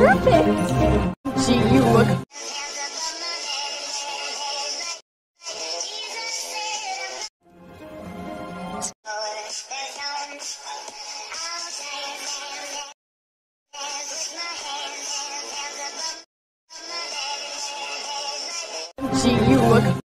Gee, you look. Gee, you look.